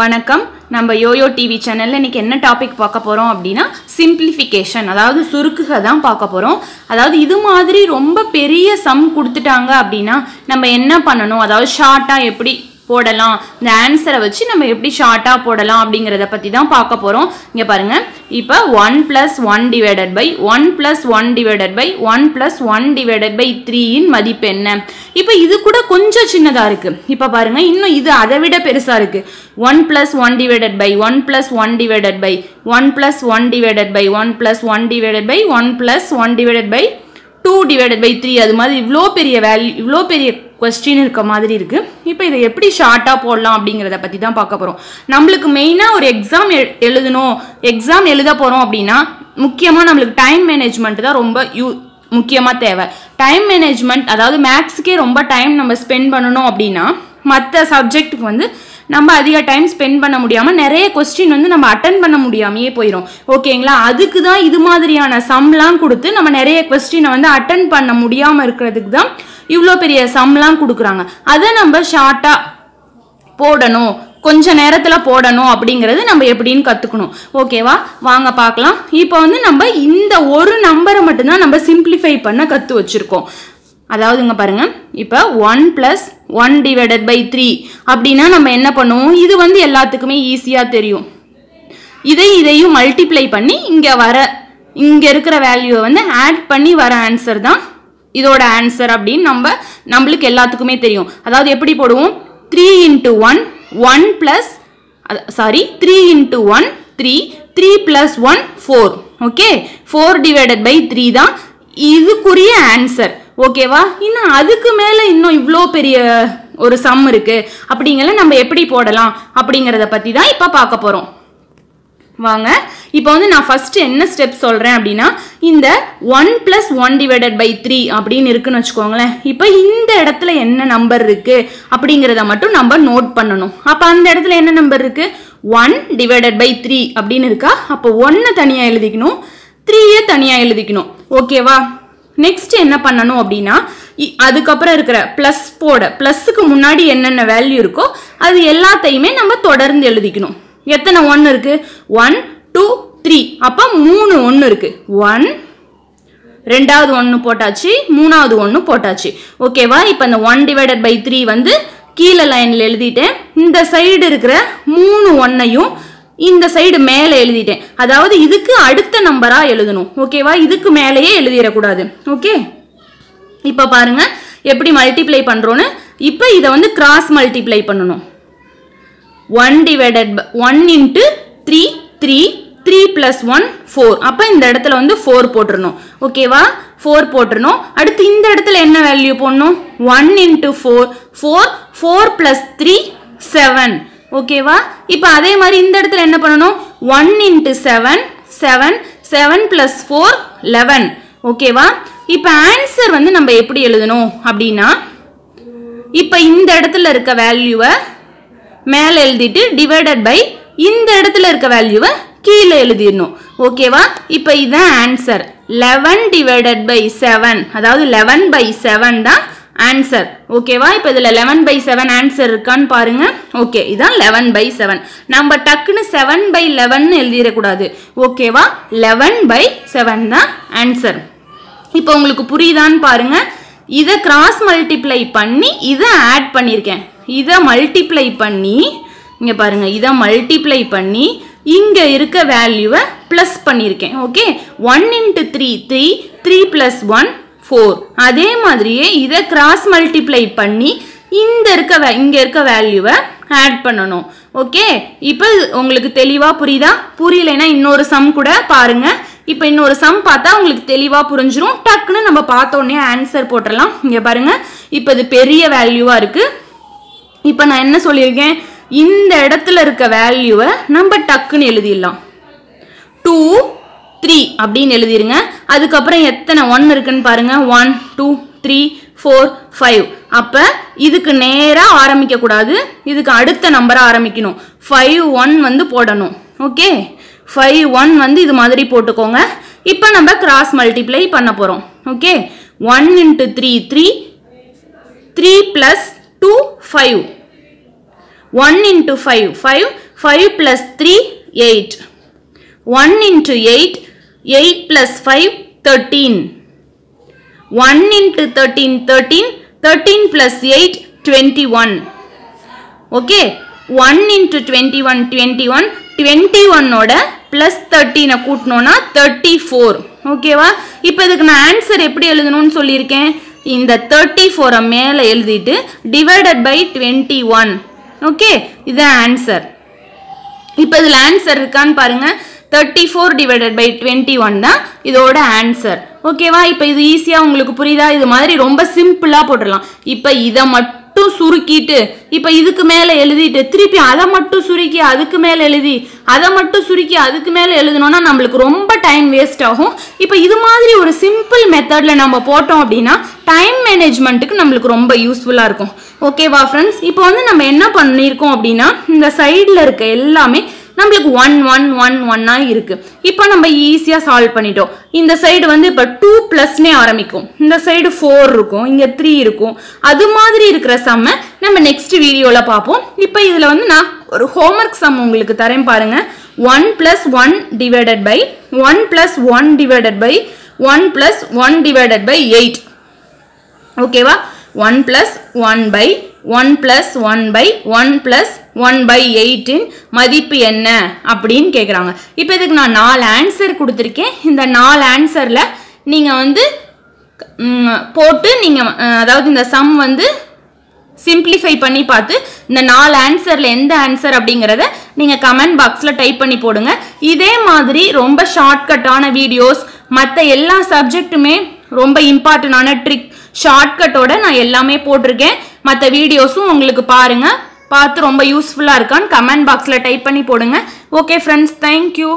வணக்கம். நம்ம YoYo TV சேனலில் இன்றைக்கி என்ன டாபிக் பார்க்க போகிறோம் அப்படின்னா சிம்பிளிஃபிகேஷன் அதாவது சுருக்குக தான் பார்க்க போகிறோம் அதாவது இது மாதிரி ரொம்ப பெரிய சம் கொடுத்துட்டாங்க அப்படின்னா நம்ம என்ன பண்ணணும்? அதாவது ஷார்ட்டாக எப்படி போடலாம். இந்த ஆன்சரை வச்சு நம்ம எப்படி ஷார்ட்டாக போடலாம் அப்படிங்கிறத பற்றி தான் பார்க்க போகிறோம் இங்கே பாருங்க. இப்போ one plus one divided by one plus one divided by one plus one divided by த்ரீயின் மதிப்பு என்ன? இப்போ இது கூட கொஞ்சம் சின்னதாக இருக்குது இப்போ பாருங்க இன்னும் இது அதை விட பெருசாக இருக்குது one plus one divided by one plus one divided by one plus one divided by one plus one divided by one plus one divided by two divided by three அது மாதிரி இவ்வளோ பெரிய வேல்யூ இவ்வளோ பெரிய கொஸ்டின் இருக்க மாதிரி இருக்குது இப்போ இதை எப்படி ஷார்ட்டாக போடலாம் அப்படிங்கிறத பற்றி தான் பார்க்க போகிறோம் நம்மளுக்கு மெயினாக ஒரு எக்ஸாம் எழுதணும். எக்ஸாம் எழுத போகிறோம் அப்படின்னா முக்கியமாக நம்மளுக்கு டைம் மேனேஜ்மெண்ட் தான் ரொம்ப யூ முக்கியமாக தேவை. டைம் மேனேஜ்மெண்ட் அதாவது மேக்ஸுக்கே ரொம்ப டைம் நம்ம ஸ்பெண்ட் பண்ணணும் அப்படின்னா மற்ற சப்ஜெக்ட்டுக்கு வந்து நம்ம அதிக டைம் ஸ்பெண்ட் பண்ண முடியாமல் நிறைய கொஸ்டின் வந்து நம்ம அட்டன் பண்ண முடியாமையே போயிடும் ஓகேங்களா? அதுக்கு தான் இது மாதிரியான சம்லாம் கொடுத்து நம்ம நிறைய கொஸ்டினை வந்து அட்டன் பண்ண முடியாமல் இருக்கிறதுக்கு தான் இவ்வளோ பெரிய சம்லாம் கொடுக்குறாங்க. அதை நம்ம ஷார்ட்டாக போடணும். கொஞ்ச நேரத்தில் போடணும் அப்படிங்கிறது நம்ம எப்படின்னு கற்றுக்கணும் ஓகேவா? வாங்க பார்க்கலாம். இப்போ வந்து நம்ம இந்த ஒரு நம்பரை மட்டும்தான் நம்ம சிம்பிளிஃபை பண்ண கற்று வச்சுருக்கோம். அதாவது இங்க பாருங்க இப்போ one plus one divided by three அப்படின்னா நம்ம என்ன பண்ணுவோம்? இது வந்து எல்லாத்துக்குமே ஈஸியாக தெரியும். இதை இதையும் மல்டிப்ளை பண்ணி இங்கே வர இங்கே இருக்கிற வேல்யூவை வந்து ஆட் பண்ணி வர ஆன்சர் தான் இதோட ஆன்சர் அப்படின்னு நம்ம நம்மளுக்கு எல்லாத்துக்குமே தெரியும். அதாவது எப்படி போடுவோம்? Three into one one plus sorry three into one three three plus one four okay four divided by three தான் இதுக்குரிய ஆன்சர் ஓகேவா? இன்னும் அதுக்கு மேலே இன்னும் இவ்வளோ பெரிய ஒரு சம் இருக்கு. அப்படிங்கிற நம்ம எப்படி போடலாம்? அப்படிங்கிறத பற்றி தான் இப்போ பார்க்க போகிறோம் வாங்க. இப்போ வந்து நான் ஃபஸ்ட்டு என்ன ஸ்டெப் சொல்கிறேன் அப்படின்னா இந்த one plus one divided by three அப்படின்னு இருக்குன்னு வச்சுக்கோங்களேன். இப்போ இந்த இடத்துல என்ன நம்பர் இருக்குது அப்படிங்கிறத மட்டும் நம்ம நோட் பண்ணணும். அப்போ அந்த இடத்துல என்ன நம்பர் இருக்குது ஒன் டிவைடட் பை த்ரீ அப்படின்னு இருக்கா? அப்போ ஒன்று தனியாக எழுதிக்கணும். த்ரீயே தனியாக எழுதிக்கணும். ஓகேவா? நெக்ஸ்ட் என்ன பண்ணணும் அப்படின்னா இ- அதுக்கப்புறம் இருக்கிற ப்ளஸ் போட ப்ளஸ்ஸுக்கு முன்னாடி என்னென்ன வேல்யூ இருக்கோ அது எல்லாத்தையுமே நம்ம தொடர்ந்து எழுதிக்கணும். எத்தனை ஒன்று இருக்கு? ஒன் டூ த்ரீ அப்போ மூணு ஒன்று இருக்கு. ஒன் ரெண்டாவது ஒன்று போட்டாச்சு மூணாவது ஒன்று போட்டாச்சு. ஓகேவா இப்போ இந்த ஒன் டிவைடட் பை த்ரீ வந்து கீழே லைனில் எழுதிட்டேன். இந்த சைடு இருக்கிற மூணு ஒன்னையும் இந்த சைடு மேலே எழுதிட்டேன். அதாவது இதுக்கு அடுத்த நம்பராக எழுதணும். ஓகேவா இதுக்கு மேலேயே எழுதிடக்கூடாது. ஓகே இப்போ பாருங்க. எப்படி மல்டிப்ளை பண்ணுறோன்னு இப்போ இதை வந்து கிராஸ் மல்டிப்ளை பண்ணணும். One divided one into three three three plus one four அப்போ இந்த இடத்துல வந்து ஃபோர் போட்டுருணும் ஓகேவா ஃபோர் போட்டுருணும் அடுத்து இந்த இடத்துல என்ன வேல்யூ போடணும்? One into four four four plus three seven ஓகேவா இப்போ அதே மாதிரி இந்த இடத்துல என்ன பண்ணணும்? One into seven seven seven plus four eleven ஓகேவா இப்போ ஆன்சர் வந்து நம்ம எப்படி எழுதணும் அப்படின்னா இப்போ இந்த இடத்துல இருக்க வேல்யூவை மேலே எழுதிட்டு டிவைடட் பை இந்த இடத்துல இருக்க வேல்யூவை கீழே எழுதிடணும். ஓகேவா இப்போ இதுதான் answer eleven divided by seven அதாவது லெவன் பை செவன் தான் ஆன்சர் ஓகேவா இப்போ இதில் லெவன் பை செவன் ஆன்சர் இருக்கான்னு பாருங்க. ஓகே இதான் லெவன் பை செவன் நம்ம டக்குன்னு செவன் பை லெவன் எழுதிடக்கூடாது. ஓகேவா லெவன் பை செவன் தான் ஆன்சர் இப்போ உங்களுக்கு புரியுதான்னு பாருங்க. இதை கிராஸ் மல்டிப்ளை பண்ணி இதை ஆட் பண்ணியிருக்கேன் இதை மல்டிப்ளை பண்ணி இங்கே பாருங்க இதை மல்டிப்ளை பண்ணி இங்கே இருக்க வேல்யூவை ப்ளஸ் பண்ணியிருக்கேன் okay one into three three three plus one four அதே மாதிரியே இதை கிராஸ் மல்டிப்ளை பண்ணி இந்த இருக்க வே இங்கே இருக்க வேல்யூவை ஆட் பண்ணணும். ஓகே இப்போ உங்களுக்கு தெளிவாக புரியுதா? புரியலைன்னா இன்னொரு சம் கூட பாருங்க. இப்போ இன்னொரு சம் பார்த்தா உங்களுக்கு தெளிவாக புரிஞ்சிரும். டக்குன்னு நம்ம பார்த்தோன்னே ஆன்சர் போட்டுடலாம் இங்கே பாருங்க. இப்போ இது பெரிய வேல்யூவாக இருக்குது இப்போ நான் என்ன சொல்லியிருக்கேன்? இந்த இடத்துல இருக்க வேல்யூவை நம்ம டக்குன்னு எழுதிடலாம். டூ த்ரீ அப்படின்னு எழுதிருங்க. அதுக்கப்புறம் எத்தனை ஒன் இருக்குன்னு பாருங்க. One two three four five அப்போ இதுக்கு நேராக ஆரம்பிக்கக்கூடாது இதுக்கு அடுத்த நம்பரை ஆரம்பிக்கணும். ஃபைவ் ஒன் வந்து போடணும். ஓகே ஃபைவ் ஒன் வந்து இது மாதிரி போட்டுக்கோங்க. இப்போ நம்ம கிராஸ் மல்டிப்ளை பண்ண போகிறோம் okay one into three three three plus two five one into five five five plus three eight one into eight eight plus five thirteen one into thirteen thirteen thirteen plus eight twenty one okay one into twenty one twenty one twenty ஒன்னோட plus தேர்ட்டீனை கூட்டினோன்னா thirty four ஓகேவா இப்போ இதுக்கு நான் answer எப்படி எழுதணும்னு சொல்லியிருக்கேன்? இந்த தேர்ட்டி ஃபோரை மேலே எழுதிட்டு divided by twenty one okay இதுதான் ஆன்சர் இப்போ இதில் ஆன்சர் இருக்கான்னு பாருங்கள் thirty four divided by twenty one தான் இதோட ஆன்சர் ஓகேவா இப்போ இது ஈஸியாக உங்களுக்கு புரியுதா? இது மாதிரி ரொம்ப சிம்பிளாக போட்டுடலாம். இப்போ இதை மட்டும் சுருக்கிட்டு இப்போ இதுக்கு மேலே எழுதிட்டு திருப்பி அதை மட்டும் சுருக்கி அதுக்கு மேலே எழுதி அதை மட்டும் சுருக்கி அதுக்கு மேலே எழுதணும்னா நம்மளுக்கு ரொம்ப டைம் வேஸ்ட் ஆகும். இப்போ இது மாதிரி ஒரு சிம்பிள் மெத்தடில் நம்ம போட்டோம் அப்படின்னா டைம் மேனேஜ்மெண்ட்டுக்கு நம்மளுக்கு ரொம்ப யூஸ்ஃபுல்லாக இருக்கும். ஓகேவா ஃப்ரெண்ட்ஸ் இப்போ வந்து நம்ம என்ன பண்ணியிருக்கோம் அப்படின்னா இந்த சைடில் இருக்க எல்லாமே நம்மளுக்கு ஒன் ஒன் ஒன் ஒன்னா இருக்கு. இப்போ நம்ம ஈஸியாக சால்வ் பண்ணிட்டோம். இந்த சைடு வந்து இப்போ டூ ப்ளஸ்னே ஆரம்பிக்கும். இந்த சைடு ஃபோர் இருக்கும். இங்கே த்ரீ இருக்கும். அது மாதிரி இருக்கிற சம்மை நம்ம நெக்ஸ்ட் வீடியோவில் பார்ப்போம். இப்போ இதில் வந்து நான் ஒரு ஹோம்ஒர்க் சம் உங்களுக்கு தரேன் பாருங்க. One plus one divided by one plus one divided by one plus one divided by eight ஓகேவா one plus one by one plus one by one plus one by eighteen மதிப்பு என்ன அப்படின்னு கேட்குறாங்க இப்போ இதுக்கு நான் நாலு ஆன்சர் கொடுத்துருக்கேன். இந்த நாலு ஆன்சரில் நீங்கள் வந்து போட்டு நீங்கள் அதாவது இந்த சம் வந்து சிம்பிளிஃபை பண்ணி பார்த்து இந்த நாலு ஆன்சரில் எந்த ஆன்சர் அப்படிங்கிறத நீங்கள் கமெண்ட் பாக்ஸில் டைப் பண்ணி போடுங்க. இதே மாதிரி ரொம்ப ஷார்ட்கட்டான வீடியோஸ் மற்ற எல்லா சப்ஜெக்ட்டுமே ரொம்ப இம்பார்ட்டண்டான ட்ரிக் ஷார்ட்கட்டோட நான் எல்லாமே போட்டிருக்கேன். மற்ற வீடியோஸும் உங்களுக்கு பாருங்கள் பார்த்து ரொம்ப யூஸ்ஃபுல்லாக இருக்கான்னு கமெண்ட் பாக்ஸில் டைப் பண்ணி போடுங்க. Okay friends thank you